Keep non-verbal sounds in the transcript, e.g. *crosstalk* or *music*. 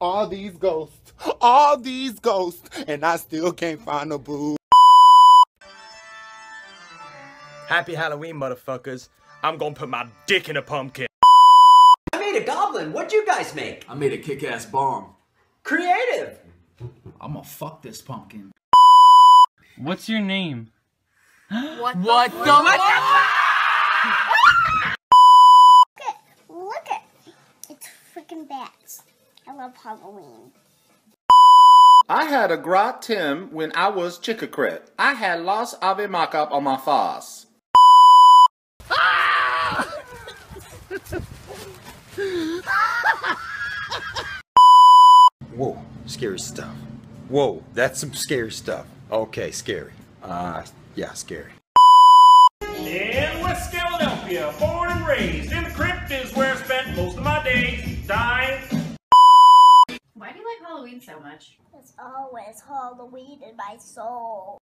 All these ghosts, all these ghosts, and I still can't find a boo. Happy Halloween, motherfuckers. I'm gonna put my dick in a pumpkin. I made a goblin. What'd you guys make? I made a kick-ass bomb. Creative. I'm gonna fuck this pumpkin. What's your name? What, What the? the? Look at it's freaking bats. I love Halloween. I had a gratin when I was chickacret. I had lost Ave a mock-up on my face. *laughs* Whoa, scary stuff. Whoa, that's some scary stuff. Okay, scary. Uh, yeah, scary. In West Philadelphia, born and raised, in the crypt is where I spent most of my days. So much? Always Halloween in my soul.